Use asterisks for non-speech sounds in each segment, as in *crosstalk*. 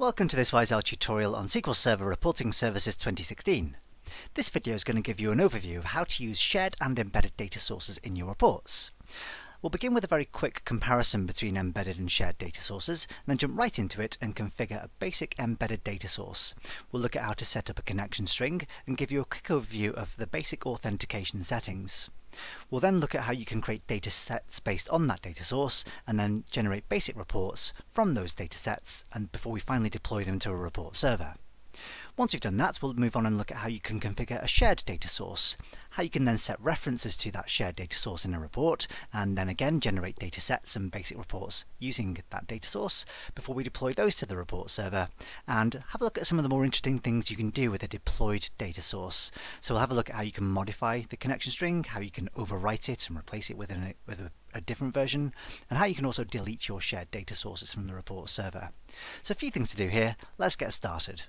Welcome to this Wise-Owl tutorial on SQL Server Reporting Services 2016. This video is going to give you an overview of how to use shared and embedded data sources in your reports. We'll begin with a very quick comparison between embedded and shared data sources, then jump right into it and configure a basic embedded data source. We'll look at how to set up a connection string and give you a quick overview of the basic authentication settings. We'll then look at how you can create data sets based on that data source and then generate basic reports from those data sets and before we finally deploy them to a report server. Once we've done that, we'll move on and look at how you can configure a shared data source, how you can then set references to that shared data source in a report, and then again generate data sets and basic reports using that data source before we deploy those to the report server, and have a look at some of the more interesting things you can do with a deployed data source. So we'll have a look at how you can modify the connection string, how you can overwrite it and replace it with, an, with a a different version, and how you can also delete your shared data sources from the report server. So a few things to do here, let's get started.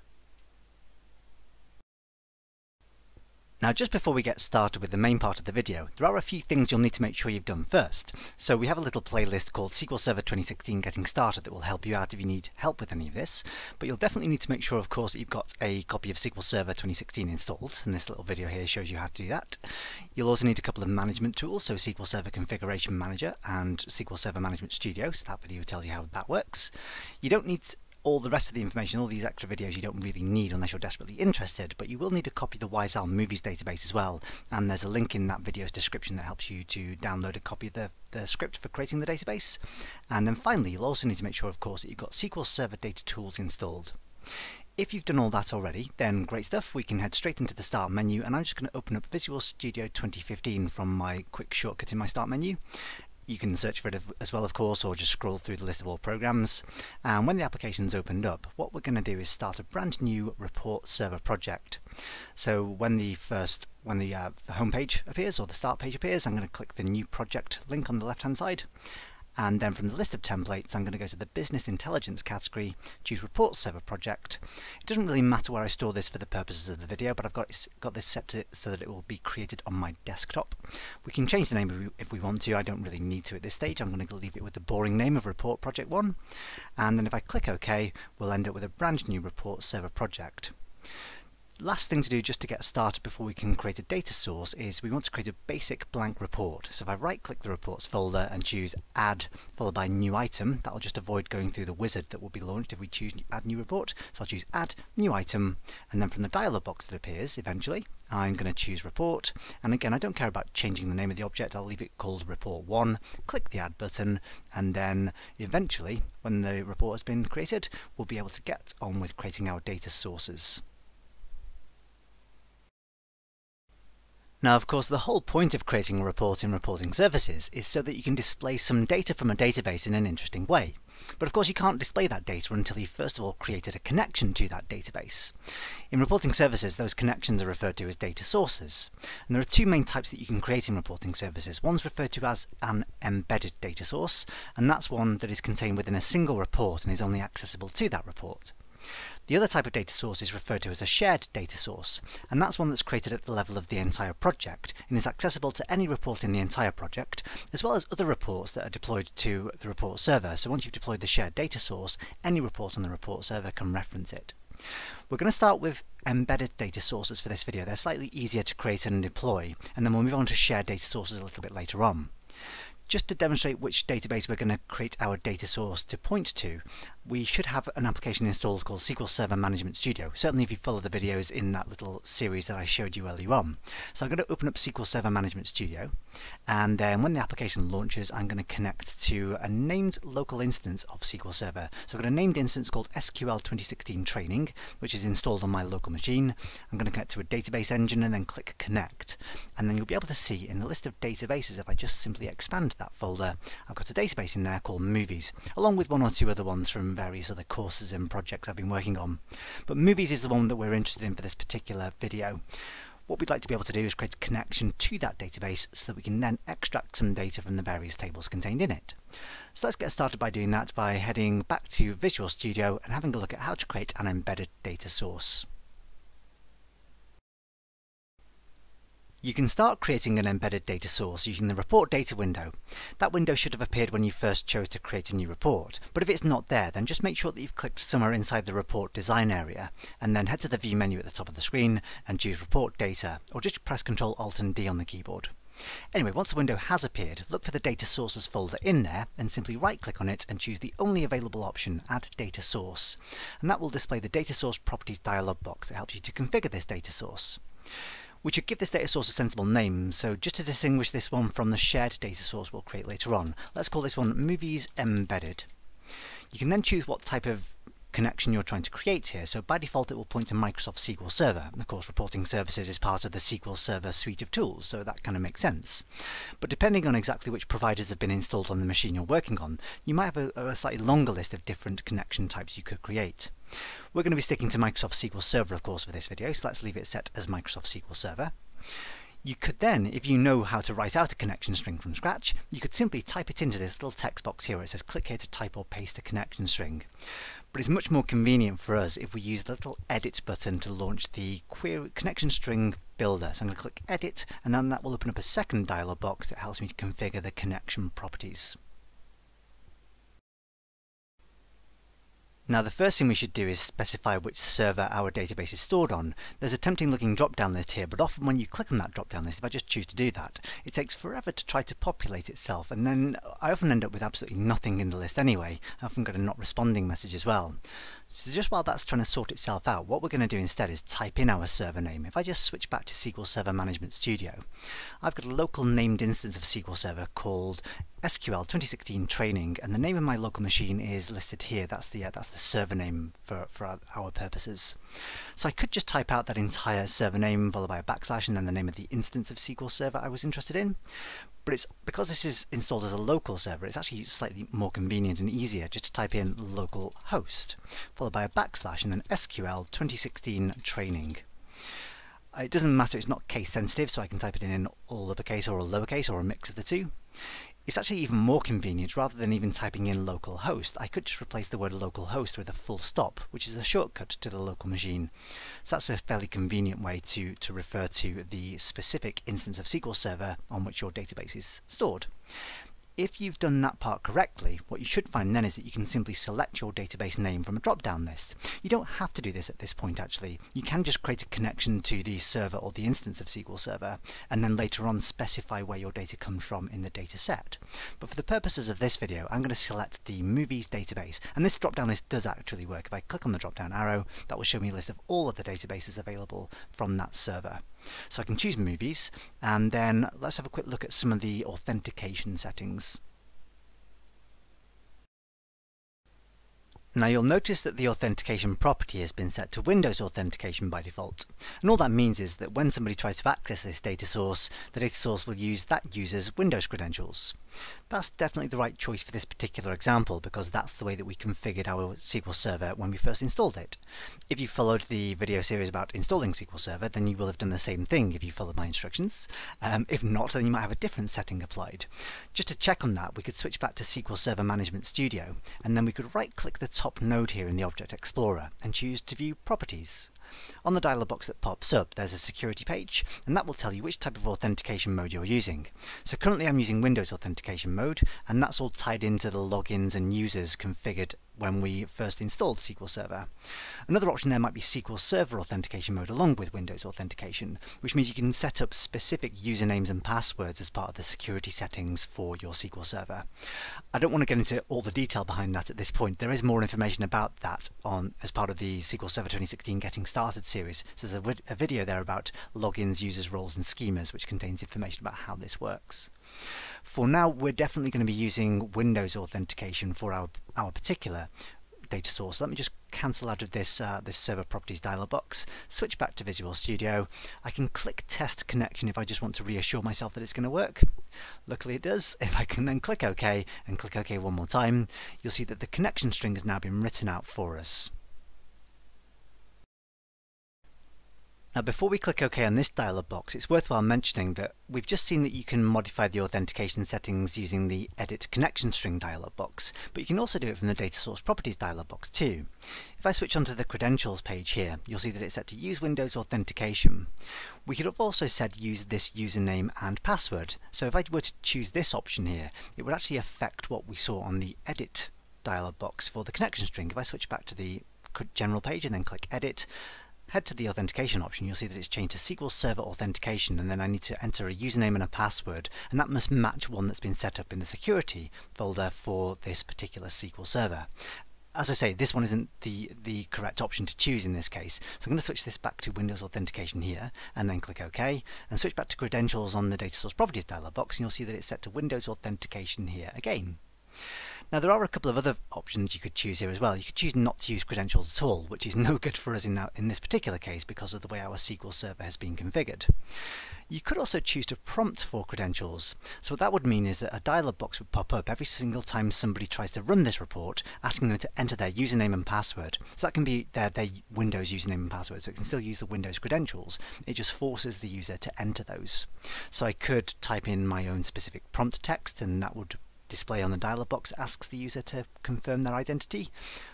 Now just before we get started with the main part of the video, there are a few things you'll need to make sure you've done first. So we have a little playlist called SQL Server 2016 Getting Started that will help you out if you need help with any of this. But you'll definitely need to make sure of course that you've got a copy of SQL Server 2016 installed, and this little video here shows you how to do that. You'll also need a couple of management tools, so SQL Server Configuration Manager and SQL Server Management Studio, so that video tells you how that works. You don't need all the rest of the information, all these extra videos you don't really need unless you're desperately interested, but you will need to copy the Wise-Owl Movies database as well, and there's a link in that video's description that helps you to download a copy of the, the script for creating the database. And then finally, you'll also need to make sure, of course, that you've got SQL Server Data Tools installed. If you've done all that already, then great stuff. We can head straight into the Start menu, and I'm just going to open up Visual Studio 2015 from my quick shortcut in my Start menu. You can search for it as well, of course, or just scroll through the list of all programs. And when the application's opened up, what we're going to do is start a brand new report server project. So when the first, when the, uh, home page appears or the start page appears, I'm going to click the new project link on the left hand side and then from the list of templates I'm going to go to the business intelligence category, choose report server project. It doesn't really matter where I store this for the purposes of the video but I've got, got this set to, so that it will be created on my desktop. We can change the name if we, want to, I don't really need to at this stage, I'm going to leave it with the boring name of report project 1 and then if I click OK we'll end up with a brand new report server project last thing to do just to get started before we can create a data source is we want to create a basic blank report. So if I right click the reports folder and choose add followed by new item, that'll just avoid going through the wizard that will be launched if we choose add new report. So I'll choose add new item and then from the dialog box that appears eventually I'm going to choose report and again I don't care about changing the name of the object I'll leave it called report 1 click the add button and then eventually when the report has been created we'll be able to get on with creating our data sources. Now, of course, the whole point of creating a report in reporting services is so that you can display some data from a database in an interesting way. But of course you can't display that data until you've first of all created a connection to that database. In reporting services, those connections are referred to as data sources. And there are two main types that you can create in reporting services. One's referred to as an embedded data source, and that's one that is contained within a single report and is only accessible to that report. The other type of data source is referred to as a shared data source, and that's one that's created at the level of the entire project and is accessible to any report in the entire project, as well as other reports that are deployed to the report server. So once you've deployed the shared data source, any report on the report server can reference it. We're going to start with embedded data sources for this video. They're slightly easier to create and deploy, and then we'll move on to shared data sources a little bit later on. Just to demonstrate which database we're going to create our data source to point to, we should have an application installed called SQL Server Management Studio, certainly if you follow the videos in that little series that I showed you earlier on. So I'm going to open up SQL Server Management Studio, and then when the application launches, I'm going to connect to a named local instance of SQL Server. So I've got a named instance called SQL 2016 Training, which is installed on my local machine. I'm going to connect to a database engine and then click Connect. And then you'll be able to see in the list of databases, if I just simply expand that folder, I've got a database in there called Movies, along with one or two other ones from various other courses and projects I've been working on. But movies is the one that we're interested in for this particular video. What we'd like to be able to do is create a connection to that database so that we can then extract some data from the various tables contained in it. So let's get started by doing that by heading back to Visual Studio and having a look at how to create an embedded data source. You can start creating an embedded data source using the Report Data window. That window should have appeared when you first chose to create a new report, but if it's not there then just make sure that you've clicked somewhere inside the report design area and then head to the view menu at the top of the screen and choose Report Data or just press Ctrl Alt and D on the keyboard. Anyway, once the window has appeared, look for the Data Sources folder in there and simply right-click on it and choose the only available option, Add Data Source. And that will display the Data Source Properties dialog box that helps you to configure this data source. We should give this data source a sensible name, so just to distinguish this one from the shared data source we'll create later on, let's call this one Movies Embedded. You can then choose what type of connection you're trying to create here. So by default, it will point to Microsoft SQL Server. Of course, reporting services is part of the SQL Server suite of tools, so that kind of makes sense. But depending on exactly which providers have been installed on the machine you're working on, you might have a, a slightly longer list of different connection types you could create. We're going to be sticking to Microsoft SQL Server, of course, for this video, so let's leave it set as Microsoft SQL Server. You could then, if you know how to write out a connection string from scratch, you could simply type it into this little text box here it says click here to type or paste a connection string. But it's much more convenient for us if we use the little edit button to launch the query connection string builder. So I'm going to click edit and then that will open up a second dialog box that helps me to configure the connection properties. Now the first thing we should do is specify which server our database is stored on. There's a tempting looking drop down list here, but often when you click on that drop down list, if I just choose to do that, it takes forever to try to populate itself and then I often end up with absolutely nothing in the list anyway. I often get a not responding message as well. So just while that's trying to sort itself out, what we're going to do instead is type in our server name. If I just switch back to SQL Server Management Studio, I've got a local named instance of SQL Server called SQL 2016 Training, and the name of my local machine is listed here. That's the uh, that's the server name for, for our, purposes. So I could just type out that entire server name followed by a backslash and then the name of the instance of SQL Server I was interested in but it's because this is installed as a local server, it's actually slightly more convenient and easier just to type in local host, followed by a backslash and then SQL 2016 training. Uh, it doesn't matter, it's not case sensitive, so I can type it in in all uppercase or all lowercase or a mix of the two. It's actually even more convenient, rather than even typing in localhost, I could just replace the word localhost with a full stop, which is a shortcut to the local machine. So that's a fairly convenient way to, to refer to the specific instance of SQL Server on which your database is stored. If you've done that part correctly, what you should find then is that you can simply select your database name from a drop-down list. You don't have to do this at this point actually. You can just create a connection to the server or the instance of SQL Server and then later on specify where your data comes from in the data set. But for the purposes of this video, I'm going to select the movies database and this drop-down list does actually work. If I click on the drop-down arrow, that will show me a list of all of the databases available from that server. So I can choose movies and then let's have a quick look at some of the authentication settings. Now you'll notice that the authentication property has been set to Windows authentication by default. And all that means is that when somebody tries to access this data source, the data source will use that user's Windows credentials. That's definitely the right choice for this particular example because that's the way that we configured our SQL Server when we first installed it. If you followed the video series about installing SQL Server, then you will have done the same thing if you followed my instructions. Um, if not, then you might have a different setting applied. Just to check on that, we could switch back to SQL Server Management Studio, and then we could right-click the top node here in the Object Explorer and choose to view Properties. On the dialog box that pops up, there's a security page, and that will tell you which type of authentication mode you're using. So currently I'm using Windows authentication mode, and that's all tied into the logins and users configured when we first installed SQL Server. Another option there might be SQL Server authentication mode along with Windows authentication, which means you can set up specific usernames and passwords as part of the security settings for your SQL Server. I don't want to get into all the detail behind that at this point. There is more information about that on as part of the SQL Server 2016 Getting Started series. So there's a, a video there about logins, users, roles and schemas, which contains information about how this works. For now, we're definitely going to be using Windows authentication for our, our particular data source. Let me just cancel out of this uh, this server properties dialog box, switch back to Visual Studio. I can click test connection if I just want to reassure myself that it's going to work. Luckily it does. *laughs* If I can then click OK and click OK one more time, you'll see that the connection string has now been written out for us. Now before we click OK on this dialog box, it's worthwhile mentioning that we've just seen that you can modify the authentication settings using the Edit Connection String dialog box, but you can also do it from the Data Source Properties dialog box too. If I switch onto the credentials page here, you'll see that it's set to use Windows Authentication. We could have also said use this username and password. So if I were to choose this option here, it would actually affect what we saw on the edit dialog box for the connection string. If I switch back to the general page and then click edit, head to the authentication option, you'll see that it's changed to SQL Server Authentication and then I need to enter a username and a password and that must match one that's been set up in the security folder for this particular SQL Server. As I say, this one isn't the, the correct option to choose in this case, so I'm going to switch this back to Windows Authentication here, and then click OK, and switch back to Credentials on the Data Source Properties dialog box, and you'll see that it's set to Windows Authentication here again. Now there are a couple of other options you could choose here as well. You could choose not to use credentials at all, which is *laughs* no good for us in, that, in this particular case because of the way our SQL Server has been configured. You could also choose to prompt for credentials. So what that would mean is that a dialog box would pop up every single time somebody tries to run this report, asking them to enter their username and password. So that can be their, their Windows username and password, so it can still use the Windows credentials. It just forces the user to enter those. So I could type in my own specific prompt text and that would display on the dialog box asks the user to confirm their identity.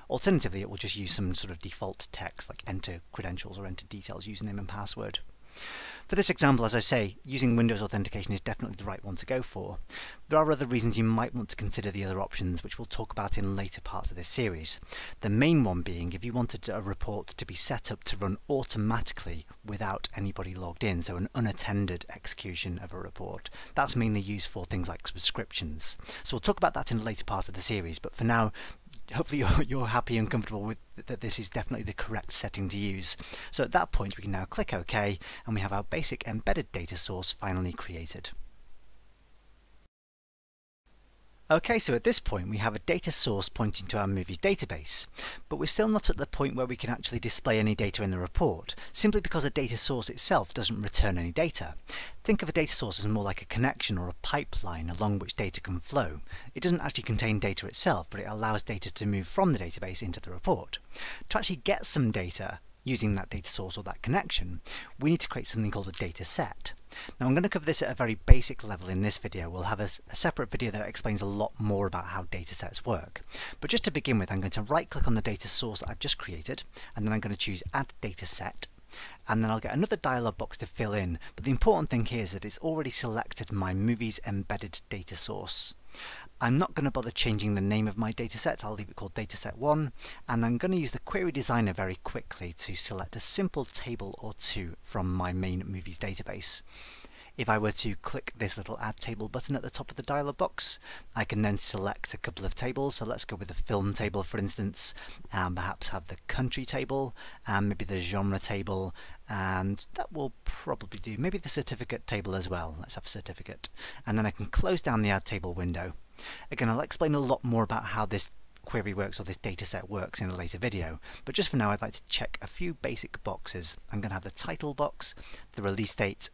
Alternatively, it will just use some sort of default text like enter credentials or enter details, username and password. For this example, as I say, using Windows Authentication is definitely the right one to go for. There are other reasons you might want to consider the other options, which we'll talk about in later parts of this series. The main one being if you wanted a report to be set up to run automatically without anybody logged in, so an unattended execution of a report. That's mainly used for things like subscriptions. So we'll talk about that in a later part of the series, but for now, hopefully you're, *laughs* you're happy and comfortable with that this is definitely the correct setting to use. So at that point we can now click OK and we have our basic embedded data source finally created. Okay, so at this point we have a data source pointing to our movies database, but we're still not at the point where we can actually display any data in the report, simply because a data source itself doesn't return any data. Think of a data source as more like a connection or a pipeline along which data can flow. It doesn't actually contain data itself, but it allows data to move from the database into the report. To actually get some data using that data source or that connection, we need to create something called a data set. Now I'm going to cover this at a very basic level in this video. We'll have a, a, separate video that explains a lot more about how data sets work. But just to begin with, I'm going to right click on the data source I've just created, and then I'm going to choose Add Data Set, and then I'll get another dialog box to fill in. But the important thing here is that it's already selected my movies embedded data source. I'm not going to bother changing the name of my dataset, I'll leave it called dataset1 and I'm going to use the query designer very quickly to select a simple table or two from my main movies database. If I were to click this little add table button at the top of the dialog box, I can then select a couple of tables. So let's go with the film table for instance, and perhaps have the country table, and maybe the genre table, and that will probably do. Maybe the certificate table as well. Let's have a certificate. And then I can close down the add table window Again, I'll explain a lot more about how this query works or this dataset works in a later video, but just for now I'd like to check a few basic boxes. I'm going to have the title box, the release date,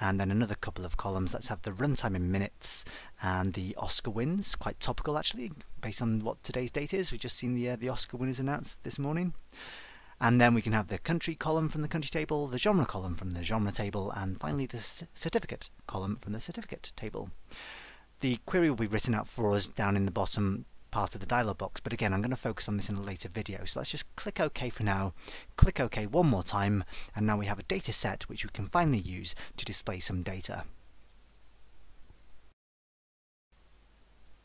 and then another couple of columns. Let's have the runtime in minutes and the Oscar wins, quite topical actually, based on what today's date is. We've just seen the, uh, the Oscar winners announced this morning. And then we can have the country column from the country table, the genre column from the genre table, and finally the certificate column from the certificate table. The query will be written out for us down in the bottom part of the dialog box, but again I'm going to focus on this in a later video. So let's just click OK for now, click OK one more time, and now we have a data set which we can finally use to display some data.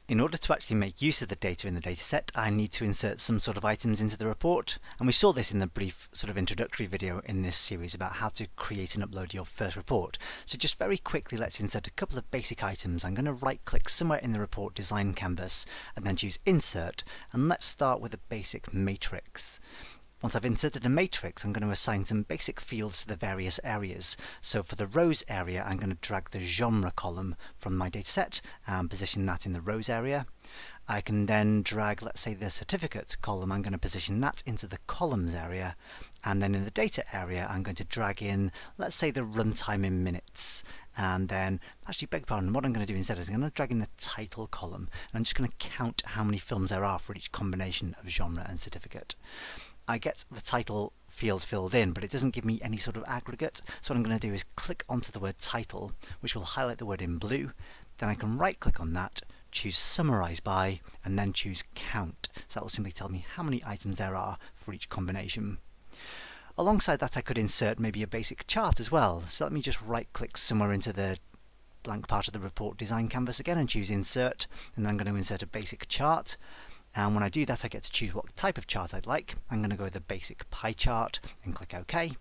In order to actually make use of the data in the dataset, I need to insert some sort of items into the report, and we saw this in the brief sort of introductory video in this series about how to create and upload your first report. So just very quickly let's insert a couple of basic items. I'm going to right click somewhere in the report design canvas and then choose insert, and let's start with a basic matrix. Once I've inserted a matrix, I'm going to assign some basic fields to the various areas. So for the rows area, I'm going to drag the genre column from my dataset and position that in the rows area. I can then drag, let's say, the certificate column, I'm going to position that into the columns area. And then in the data area, I'm going to drag in, let's say, the runtime in minutes. And then, actually, beg pardon, what I'm going to do instead is I'm going to drag in the title column. And I'm just going to count how many films there are for each combination of genre and certificate. I get the title field filled in, but it doesn't give me any sort of aggregate. So what I'm going to do is click onto the word title, which will highlight the word in blue. Then I can right click on that, choose Summarize By, and then choose Count. So that will simply tell me how many items there are for each combination. Alongside that I could insert maybe a basic chart as well. So let me just right click somewhere into the blank part of the report design canvas again and choose insert and I'm going to insert a basic chart and when I do that I get to choose what type of chart I'd like. I'm going to go with the basic pie chart and click OK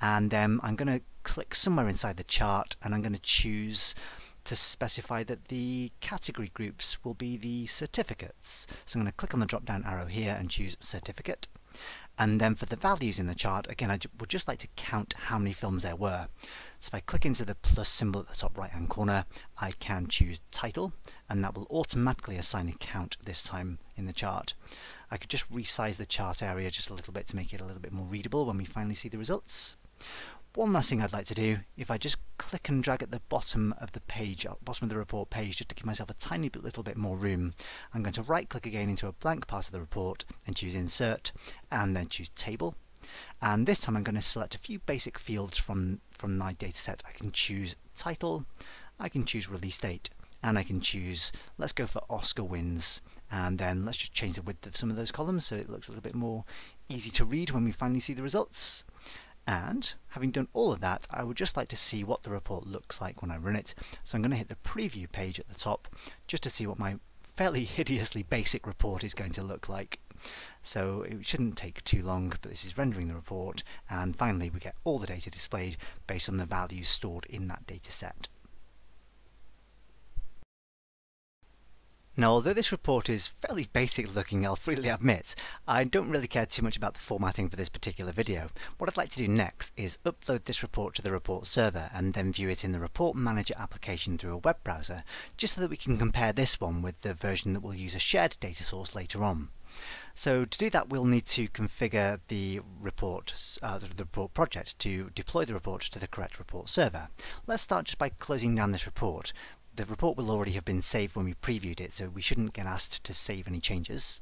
and then I'm going to click somewhere inside the chart and I'm going to choose to specify that the category groups will be the certificates. So I'm going to click on the drop down arrow here and choose certificate and then for the values in the chart again I would just like to count how many films there were. So if I click into the plus symbol at the top right hand corner, I can choose title, and that will automatically assign a count this time in the chart. I could just resize the chart area just a little bit to make it a little bit more readable when we finally see the results. One last thing I'd like to do, if I just click and drag at the bottom of the page, uh, bottom of the report page, just to give myself a tiny bit, little bit more room, I'm going to right click again into a blank part of the report and choose Insert, and then choose Table, and this time I'm going to select a few basic fields from, from my dataset. I can choose title, I can choose release date, and I can choose, let's go for Oscar wins, and then let's just change the width of some of those columns so it looks a little bit more easy to read when we finally see the results. And having done all of that, I would just like to see what the report looks like when I run it. So I'm going to hit the preview page at the top just to see what my fairly *laughs* hideously basic report is going to look like. So it shouldn't take too long, but this is rendering the report, and finally we get all the data displayed based on the values stored in that data set. Now, although this report is fairly basic looking, I'll freely admit, I don't really care too much about the formatting for this particular video. What I'd like to do next is upload this report to the report server and then view it in the Report Manager application through a web browser, just so that we can compare this one with the version that will use a shared data source later on. So to do that we'll need to configure the report, uh, the report project to deploy the report to the correct report server. Let's start just by closing down this report. The report will already have been saved when we previewed it, so we shouldn't get asked to save any changes.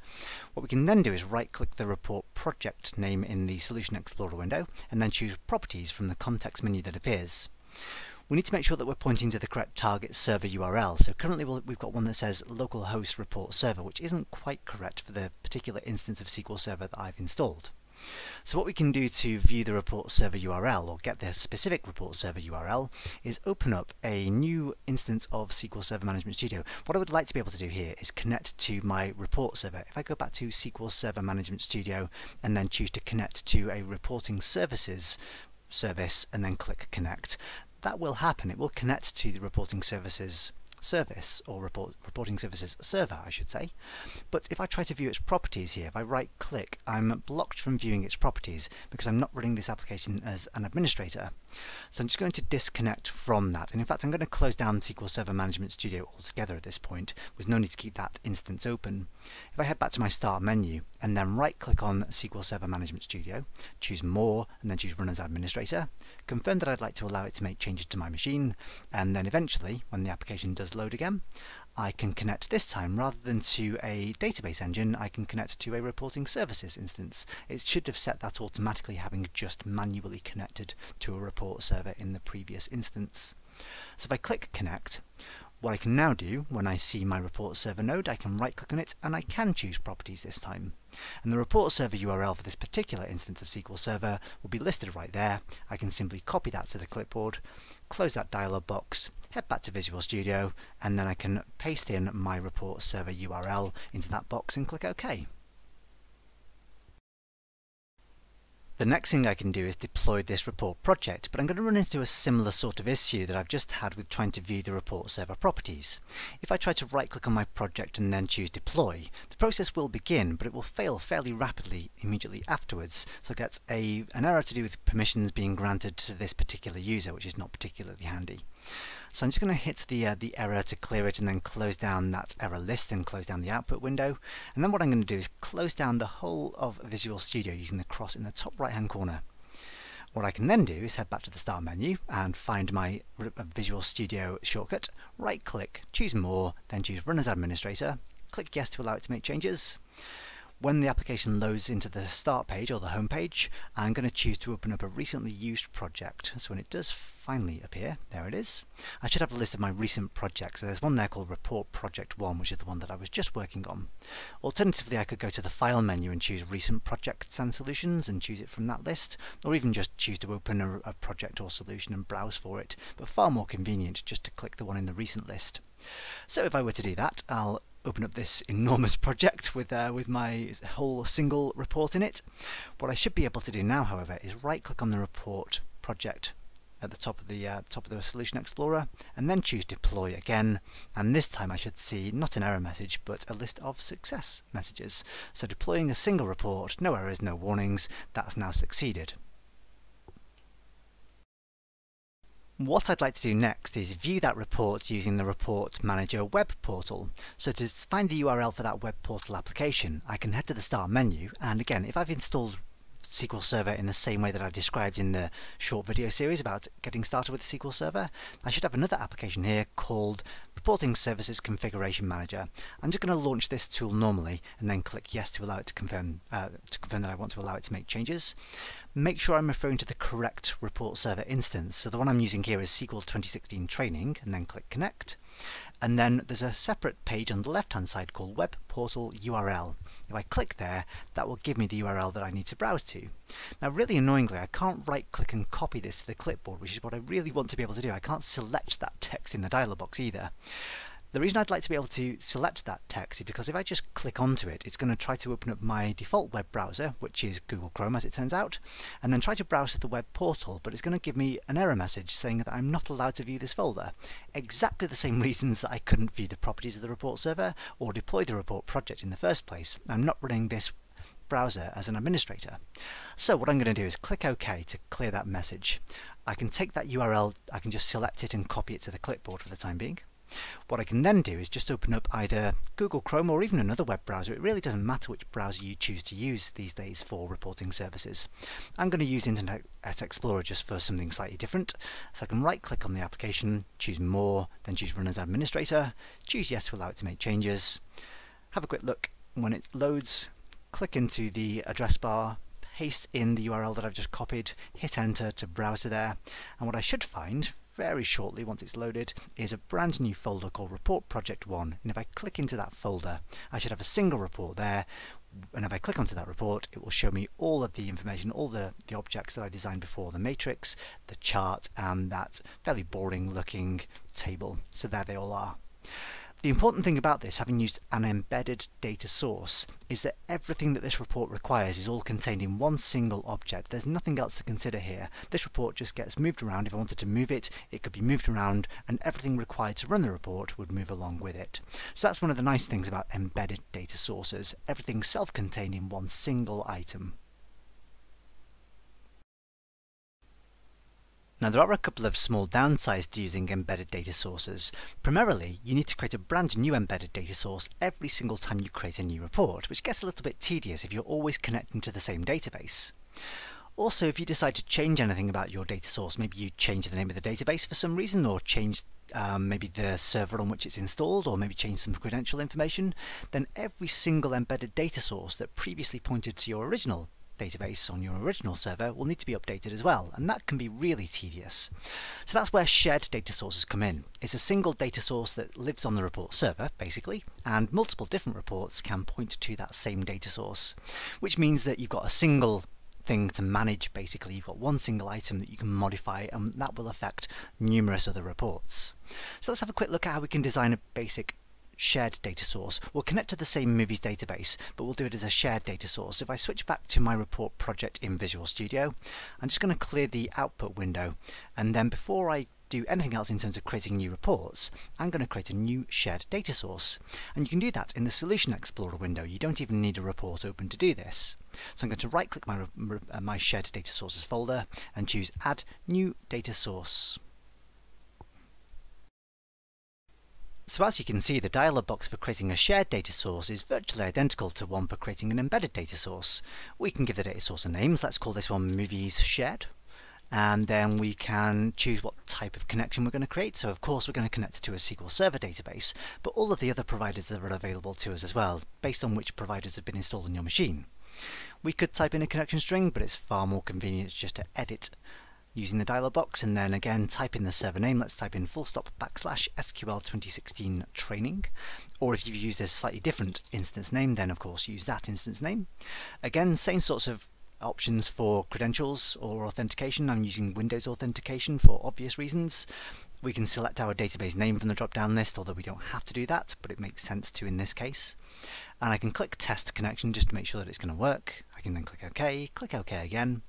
What we can then do is right-click the report project name in the Solution Explorer window, and then choose Properties from the context menu that appears we need to make sure that we're pointing to the correct target server URL. So currently we've got one that says localhost report server, which isn't quite correct for the particular instance of SQL Server that I've installed. So what we can do to view the report server URL or get the specific report server URL is open up a new instance of SQL Server Management Studio. What I would like to be able to do here is connect to my report server. If I go back to SQL Server Management Studio and then choose to connect to a reporting services service and then click connect, that will happen. It will connect to the reporting services service, or report, reporting services server, I should say. But if I try to view its properties here, if I right click, I'm blocked from viewing its properties because I'm not running this application as an administrator. So I'm just going to disconnect from that. And in fact, I'm going to close down SQL Server Management Studio altogether at this point, with no need to keep that instance open. If I head back to my Start menu and then right click on SQL Server Management Studio, choose More, and then choose Run as Administrator, confirm that I'd like to allow it to make changes to my machine, and then eventually, when the application does load again, I can connect this time rather than to a database engine I can connect to a reporting services instance. It should have set that automatically having just manually connected to a report server in the previous instance. So if I click connect what I can now do when I see my report server node I can right click on it and I can choose properties this time. And the report server URL for this particular instance of SQL Server will be listed right there. I can simply copy that to the clipboard, close that dialog box, head back to Visual Studio, and then I can paste in my report server URL into that box and click OK. The next thing I can do is deploy this report project, but I'm going to run into a similar sort of issue that I've just had with trying to view the report server properties. If I try to right click on my project and then choose deploy, the process will begin, but it will fail fairly rapidly immediately afterwards, so I get a, an error to do with permissions being granted to this particular user, which is not particularly handy. So I'm just going to hit the, uh, the error to clear it and then close down that error list and close down the output window. And then what I'm going to do is close down the whole of Visual Studio using the cross in the top right hand corner. What I can then do is head back to the Start menu and find my uh, Visual Studio shortcut, right click, choose More, then choose Run as Administrator, click Yes to allow it to make changes. When the application loads into the start page or the home page, I'm going to choose to open up a recently used project. So when it does finally appear, there it is, I should have a list of my recent projects. So there's one there called Report Project 1, which is the one that I was just working on. Alternatively, I could go to the File menu and choose Recent Projects and Solutions and choose it from that list, or even just choose to open a, a project or solution and browse for it, but far more convenient just to click the one in the recent list. So if I were to do that, I'll open up this enormous *laughs* project with uh, with my whole single report in it. What I should be able to do now, however, is right click on the report project at the top of the uh, top of the Solution Explorer and then choose deploy again and this time I should see not an error message but a list of success messages. So deploying a single report, no errors, no warnings, that's now succeeded. What I'd like to do next is view that report using the Report Manager web portal. So to find the URL for that web portal application, I can head to the Start menu, and again, if I've installed SQL Server in the same way that I described in the short video series about getting started with the SQL Server, I should have another application here called Reporting Services Configuration Manager. I'm just going to launch this tool normally and then click yes to allow it to confirm uh, to confirm that I want to allow it to make changes make sure I'm referring to the correct report server instance. So the one I'm using here is SQL 2016 Training, and then click Connect. And then there's a separate page on the left-hand side called Web Portal URL. If I click there, that will give me the URL that I need to browse to. Now really annoyingly, I can't right-click and copy this to the clipboard, which is what I really want to be able to do. I can't select that text in the dialog box either. The reason I'd like to be able to select that text is because if I just click onto it, it's going to try to open up my default web browser, which is Google Chrome as it turns out, and then try to browse to the web portal, but it's going to give me an error message saying that I'm not allowed to view this folder. Exactly the same *laughs* reasons that I couldn't view the properties of the report server or deploy the report project in the first place. I'm not running this browser as an administrator. So what I'm going to do is click OK to clear that message. I can take that URL, I can just select it and copy it to the clipboard for the time being. What I can then do is just open up either Google Chrome or even another web browser. It really doesn't matter which browser you choose to use these days for reporting services. I'm going to use Internet Explorer just for something slightly different. So I can right click on the application, choose More, then choose Run as Administrator, choose Yes to allow it to make changes. Have a quick look when it loads, click into the address bar, paste in the URL that I've just copied, hit enter to browse to there, and what I should find very shortly once it's loaded is a brand new folder called Report Project 1 and if I click into that folder I should have a single report there and if I click onto that report it will show me all of the information, all the, the objects that I designed before, the matrix, the chart and that fairly boring looking table. So there they all are. The important thing about this, having used an embedded data source, is that everything that this report requires is all contained in one single object. There's nothing else to consider here. This report just gets moved around. If I wanted to move it, it could be moved around and everything required to run the report would move along with it. So that's one of the nice things about embedded data sources. Everything's self-contained in one single item. Now there are a couple of small downsides to using embedded data sources. Primarily, you need to create a brand new embedded data source every single time you create a new report, which gets a little bit tedious if you're always connecting to the same database. Also, if you decide to change anything about your data source, maybe you change the name of the database for some reason, or change um, maybe the server on which it's installed, or maybe change some credential information, then every single embedded data source that previously pointed to your original database on your original server will need to be updated as well, and that can be really tedious. So that's where shared data sources come in. It's a single data source that lives on the report server, basically, and multiple different reports can point to that same data source, which means that you've got a single thing to manage basically you've got one single item that you can modify and that will affect numerous other reports. So let's have a quick look at how we can design a basic shared data source. We'll connect to the same movies database, but we'll do it as a shared data source. If I switch back to my report project in Visual Studio, I'm just going to clear the output window, and then before I do anything else in terms of creating new reports, I'm going to create a new shared data source. And you can do that in the Solution Explorer window. You don't even need a report open to do this. So I'm going to right click my, my shared data sources folder and choose Add New Data Source. So as you can see, the dialog box for creating a shared data source is virtually identical to one for creating an embedded data source. We can give the data source a name, so let's call this one movies shared. and then we can choose what type of connection we're going to create. So of course we're going to connect to a SQL Server database, but all of the other providers that are available to us as well, based on which providers have been installed on your machine. We could type in a connection string, but it's far more convenient just to edit using the dialog box and then again type in the server name. Let's type in full stop backslash SQL 2016 training. Or if you've used a slightly different instance name, then of course use that instance name. Again, same sorts of options for credentials or authentication. I'm using Windows authentication for obvious reasons. We can select our database name from the drop-down list, although we don't have to do that, but it makes sense to in this case. And I can click test connection just to make sure that it's going to work. I can then click OK, click OK again.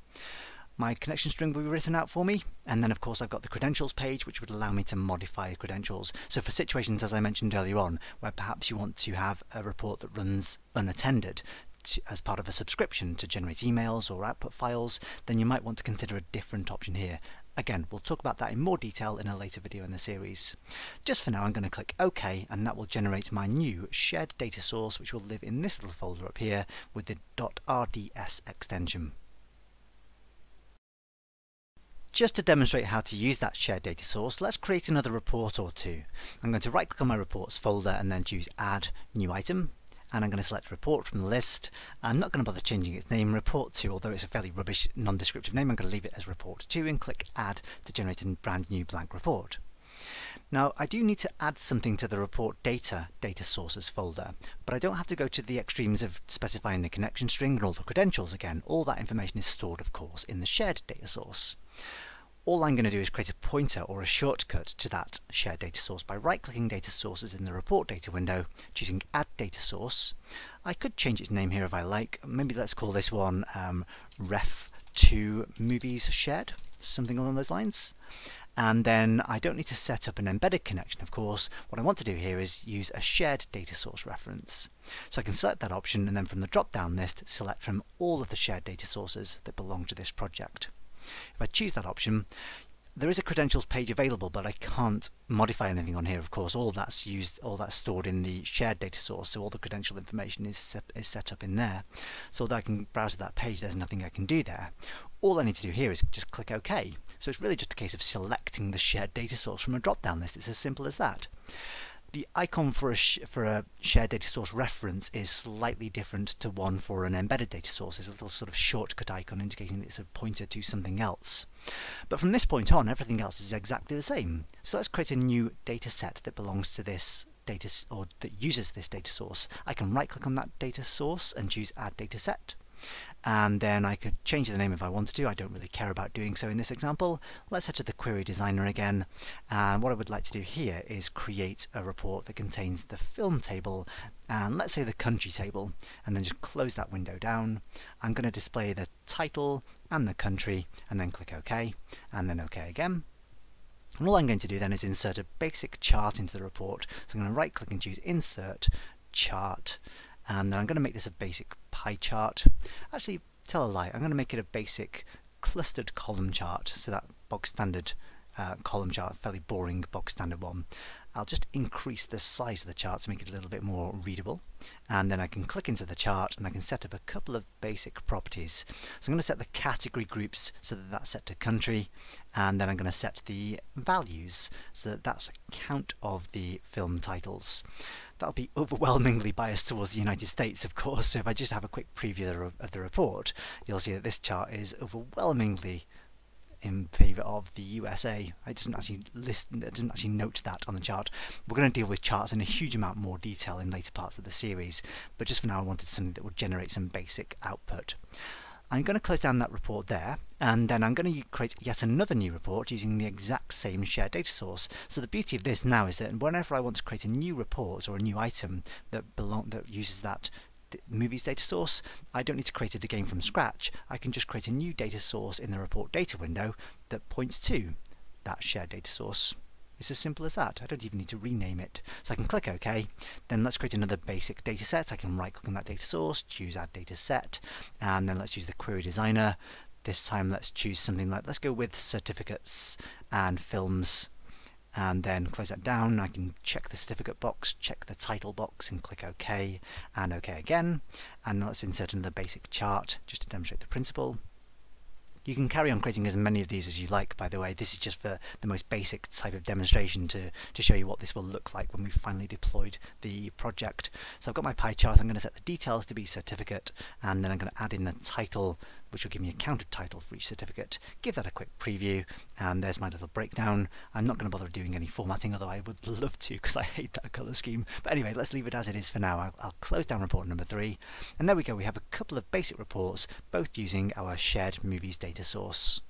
My connection string will be written out for me, and then of course I've got the credentials page which would allow me to modify credentials. So for situations as I mentioned earlier on, where perhaps you want to have a report that runs unattended, to, as part of a subscription to generate emails or output files, then you might want to consider a different option here. Again, we'll talk about that in more detail in a later video in the series. Just for now, I'm going to click OK, and that will generate my new shared data source, which will live in this little folder up here with the .rds extension. Just to demonstrate how to use that shared data source, let's create another report or two. I'm going to right click on my reports folder and then choose add new item and I'm going to select report from the list. I'm not going to bother changing its name report 2 although it's a fairly rubbish non-descriptive name, I'm going to leave it as report 2 and click add to generate a brand new blank report. Now I do need to add something to the report data data sources folder, but I don't have to go to the extremes of specifying the connection string and all the credentials again. All that information is stored of course in the shared data source all I'm going to do is create a pointer or a shortcut to that shared data source by right-clicking data sources in the report data window, choosing add data source. I could change its name here if I like. Maybe let's call this one um, ref to movies shared, something along those lines. And then I don't need to set up an embedded connection, of course. What I want to do here is use a shared data source reference. So I can select that option and then from the drop-down list, select from all of the shared data sources that belong to this project. If I choose that option, there is a credentials page available, but I can't modify anything on here, of course. All that's used, all that's stored in the shared data source, so all the credential information is set, is set up in there. So that I can browse that page, there's nothing I can do there. All I need to do here is just click OK. So it's really just a case of selecting the shared data source from a drop-down list. It's as simple as that. The icon for a, for a shared data source reference is slightly different to one for an embedded data source. It's a little sort of shortcut icon indicating that it's a pointer to something else. But from this point on, everything else is exactly the same. So let's create a new data set that belongs to this data or that uses this data source. I can right click on that data source and choose add data set and then I could change the name if I wanted to. I don't really care about doing so in this example. Let's head to the query designer again and what I would like to do here is create a report that contains the film table and let's say the country table and then just close that window down. I'm going to display the title and the country and then click OK and then OK again. And all I'm going to do then is insert a basic chart into the report. So I'm going to right click and choose insert chart and then I'm going to make this a basic pie chart. Actually, tell a lie, I'm going to make it a basic clustered column chart, so that bog standard uh, column chart, fairly boring bog standard one. I'll just increase the size of the chart to make it a little bit more readable and then I can click into the chart and I can set up a couple of basic properties. So I'm going to set the category groups so that that's set to country and then I'm going to set the values so that that's a count of the film titles that'll be overwhelmingly biased towards the United States, of course. So if I just have a quick preview of the report, you'll see that this chart is overwhelmingly in favour of the USA. I doesn't actually list, it doesn't actually note that on the chart. We're going to deal with charts in a huge amount more detail in later parts of the series, but just for now I wanted something that would generate some basic output. I'm going to close down that report there and then I'm going to create yet another new report using the exact same shared data source. So the beauty of this now is that whenever I want to create a new report or a new item that belong that uses that movies data source, I don't need to create it again from scratch. I can just create a new data source in the report data window that points to that shared data source. It's as simple as that. I don't even need to rename it. So I can click OK. Then let's create another basic data set. I can right click on that data source, choose add data set, and then let's use the query designer. This time let's choose something like, let's go with certificates and films and then close that down. I can check the certificate box, check the title box and click OK and OK again. And let's insert another basic chart just to demonstrate the principle. You can carry on creating as many of these as you like, by the way. This is just for the most basic type of demonstration to, to show you what this will look like when we've finally deployed the project. So I've got my pie chart, I'm going to set the details to be certificate, and then I'm going to add in the title which will give me a counted title for each certificate. Give that a quick preview, and there's my little breakdown. I'm not going to bother doing any formatting, although I would *laughs* love to because I hate that colour scheme. But anyway, let's leave it as it is for now. I'll, I'll close down report number three, and there we go. We have a couple of basic reports, both using our shared movies data source.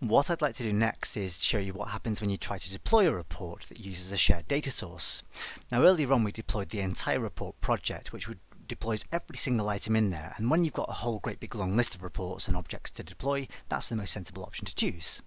What I'd like to do next is show you what happens when you try to deploy a report that uses a shared data source. Now earlier on we deployed the entire report project which would deploys every single item in there and when you've got a whole great big long list of reports and objects to deploy that's the most sensible option to choose.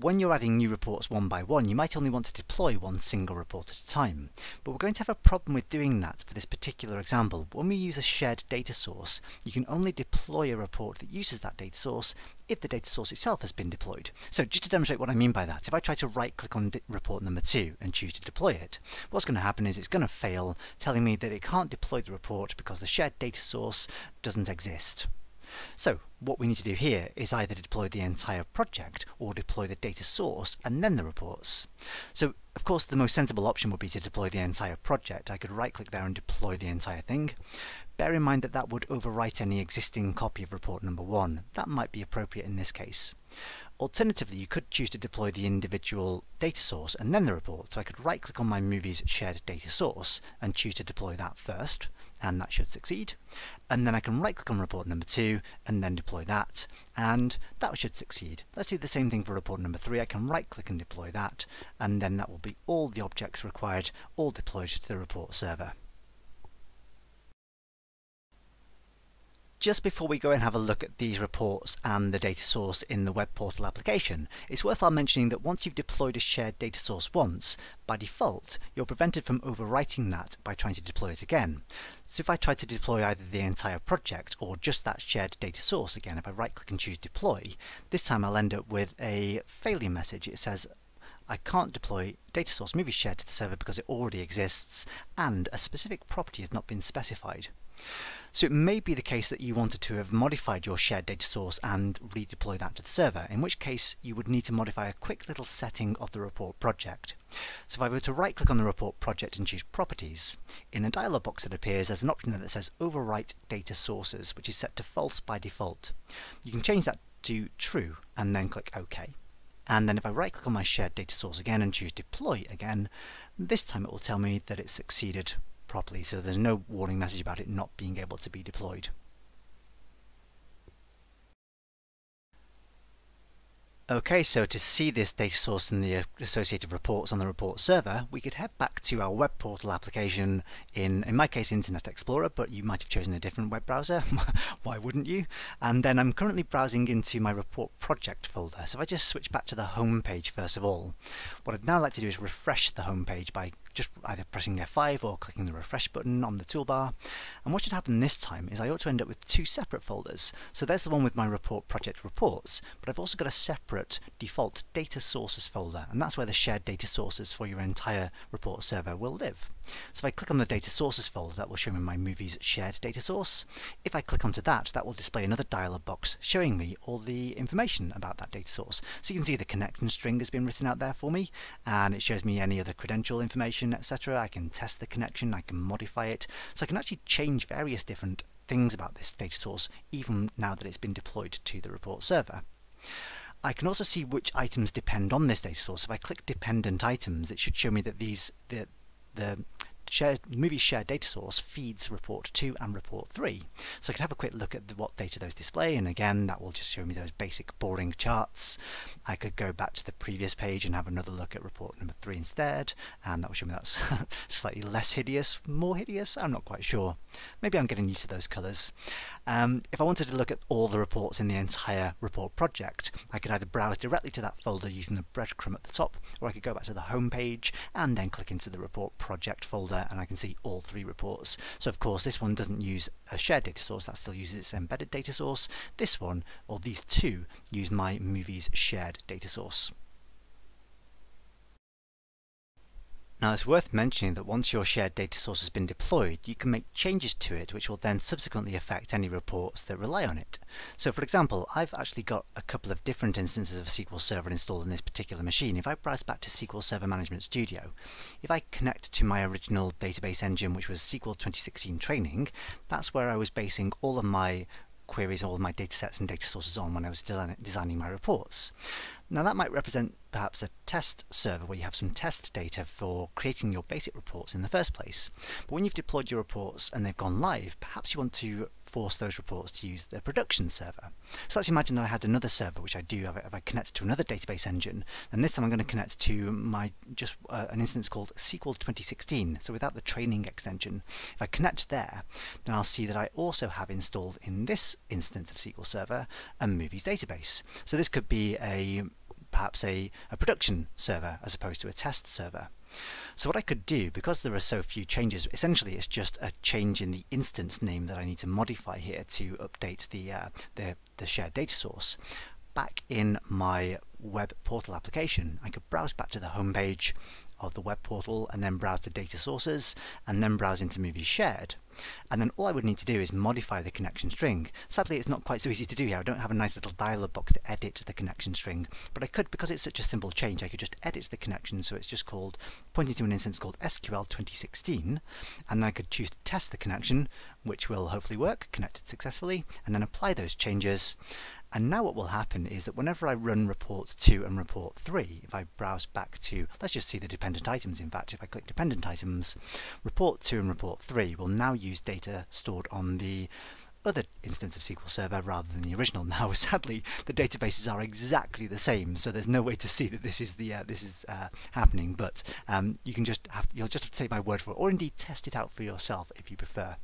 When you're adding new reports one by one, you might only want to deploy one single report at a time. But we're going to have a problem with doing that for this particular example. When we use a shared data source, you can only deploy a report that uses that data source if the data source itself has been deployed. So just to demonstrate what I mean by that, if I try to right click on report number 2 and choose to deploy it, what's going to happen is it's going to fail, telling me that it can't deploy the report because the shared data source doesn't exist. So what we need to do here is either deploy the entire project or deploy the data source and then the reports. So of course the most sensible option would be to deploy the entire project. I could right click there and deploy the entire thing. Bear in mind that that would overwrite any existing copy of report number one. That might be appropriate in this case. Alternatively, you could choose to deploy the individual data source and then the report. So I could right click on my movie's shared data source and choose to deploy that first and that should succeed. And then I can right click on report number two and then deploy that and that should succeed. Let's do the same thing for report number three. I can right click and deploy that and then that will be all the objects required all deployed to the report server. Just before we go and have a look at these reports and the data source in the web portal application, it's worthwhile mentioning that once you've deployed a shared data source once, by default, you're prevented from overwriting that by trying to deploy it again. So if I try to deploy either the entire project or just that shared data source again, if I right click and choose deploy, this time I'll end up with a failure message. It says I can't deploy data source movie shared to the server because it already exists and a specific property has not been specified. So it may be the case that you wanted to have modified your shared data source and redeploy that to the server, in which case you would need to modify a quick little setting of the report project. So if I were to right click on the report project and choose properties, in the dialog box that appears there's an option that says overwrite data sources, which is set to false by default. You can change that to true and then click OK. And then if I right click on my shared data source again and choose deploy again, this time it will tell me that it succeeded properly, so there's no warning message about it not being able to be deployed. Okay, so to see this data source and the associated reports on the report server, we could head back to our web portal application in, in my case, Internet Explorer, but you might have chosen a different web browser. *laughs* Why wouldn't you? And then I'm currently browsing into my report project folder. So if I just switch back to the home page first of all, what I'd now like to do is refresh the home page by just either pressing F5 or clicking the refresh button on the toolbar. And what should happen this time is I ought to end up with two separate folders. So there's the one with my report project reports, but I've also got a separate default data sources folder, and that's where the shared data sources for your entire report server will live. So if I click on the data sources folder, that will show me my movie's shared data source. If I click onto that, that will display another dialog box showing me all the information about that data source. So you can see the connection string has been written out there for me, and it shows me any other credential information, etc. I can test the connection, I can modify it, so I can actually change various different things about this data source even now that it's been deployed to the report server. I can also see which items depend on this data source. If I click dependent items, it should show me that these the the shared, movie shared data source feeds report 2 and report 3. So I can have a quick look at the, what data those display and again that will just show me those basic boring charts. I could go back to the previous page and have another look at report number 3 instead and that will show me that's *laughs* slightly less hideous, more hideous, I'm not quite sure. Maybe I'm getting used to those colours. Um, if I wanted to look at all the reports in the entire report project I could either browse directly to that folder using the breadcrumb at the top or I could go back to the home page and then click into the report project folder and I can see all three reports. So of course this one doesn't use a shared data source, that still uses its embedded data source. This one, or these two, use my movies shared data source. Now it's worth mentioning that once your shared data source has been deployed, you can make changes to it which will then subsequently affect any reports that rely on it. So for example, I've actually got a couple of different instances of SQL Server installed in this particular machine. If I browse back to SQL Server Management Studio, if I connect to my original database engine which was SQL 2016 training, that's where I was basing all of my queries all of my datasets and data sources on when I was designing my reports. Now that might represent perhaps a test server where you have some test data for creating your basic reports in the first place. But when you've deployed your reports and they've gone live, perhaps you want to force those reports to use the production server. So let's imagine that I had another server, which I do have, if I connect to another database engine, and this time I'm going to connect to my just uh, an instance called SQL 2016, so without the training extension. If I connect there, then I'll see that I also have installed in this instance of SQL Server a movies database. So this could be a perhaps a, a production server as opposed to a test server. So what I could do, because there are so few changes, essentially it's just a change in the instance name that I need to modify here to update the, uh, the, the shared data source. Back in my web portal application, I could browse back to the home page of the web portal and then browse to data sources and then browse into movies shared. And then all I would need to do is modify the connection string. Sadly, it's not quite so easy to do here. I don't have a nice little dialog box to edit the connection string, but I could, because it's such a simple change, I could just edit the connection so it's just called, pointing to an instance called SQL 2016, and then I could choose to test the connection, which will hopefully work, connected successfully, and then apply those changes. And now what will happen is that whenever I run report 2 and report 3, if I browse back to, let's just see the dependent items in fact, if I click dependent items, report 2 and report 3 will now use data stored on the other instance of SQL Server rather than the original. Now, *laughs* sadly, the databases are exactly the same, so there's no way to see that this is the uh, this is uh, happening. But um, you can just have you'll just have to take my word for it, or indeed test it out for yourself if you prefer.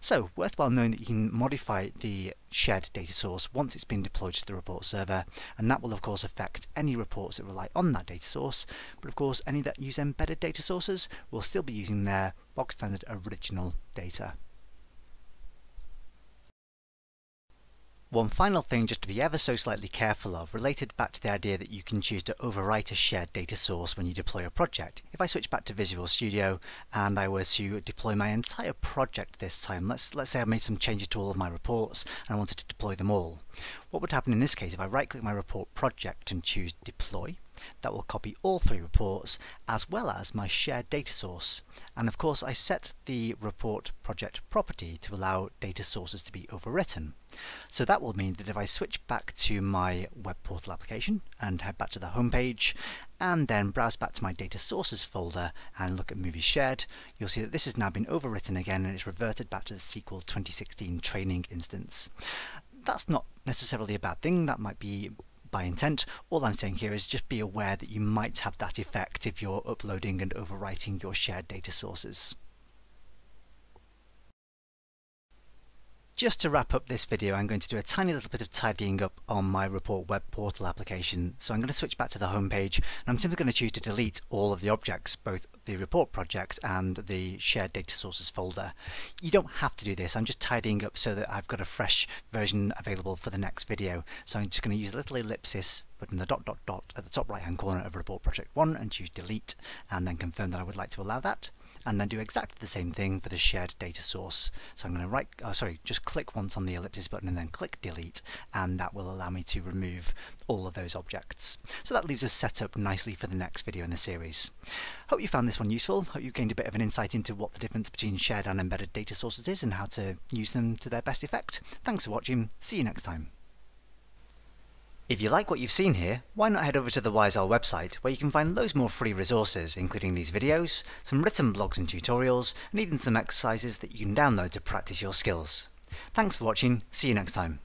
So, worthwhile knowing that you can modify the shared data source once it's been deployed to the report server, and that will of course affect any reports that rely on that data source, but of course any that use embedded data sources will still be using their bog standard original data. One final thing just to be ever so slightly careful of, related back to the idea that you can choose to overwrite a shared data source when you deploy a project. If I switch back to Visual Studio and I were to deploy my entire project this time, let's, let's say I made some changes to all of my reports and I wanted to deploy them all. What would happen in this case if I right click my report project and choose deploy? That will copy all three reports as well as my shared data source. And of course I set the report project property to allow data sources to be overwritten. So that will mean that if I switch back to my web portal application and head back to the home page and then browse back to my data sources folder and look at movies shared, you'll see that this has now been overwritten again and it's reverted back to the SQL 2016 training instance. That's not necessarily a bad thing, that might be by intent. All I'm saying here is just be aware that you might have that effect if you're uploading and overwriting your shared data sources. Just to wrap up this video, I'm going to do a tiny little bit of tidying up on my report web portal application. So I'm going to switch back to the home page and I'm simply going to choose to delete all of the objects, both the report project and the shared data sources folder. You don't have to do this, I'm just tidying up so that I've got a fresh version available for the next video. So I'm just going to use a little ellipsis button the dot dot dot at the top right hand corner of report project 1 and choose delete and then confirm that I would like to allow that and then do exactly the same thing for the shared data source. So I'm going to right, oh, sorry, just click once on the ellipsis button and then click delete, and that will allow me to remove all of those objects. So that leaves us set up nicely for the next video in the series. Hope you found this one useful, hope you gained a bit of an insight into what the difference between shared and embedded data sources is and how to use them to their best effect. Thanks for watching, see you next time. If you like what you've seen here, why not head over to the Wise Owl website where you can find loads more free resources including these videos, some written blogs and tutorials, and even some exercises that you can download to practice your skills. Thanks for watching, see you next time.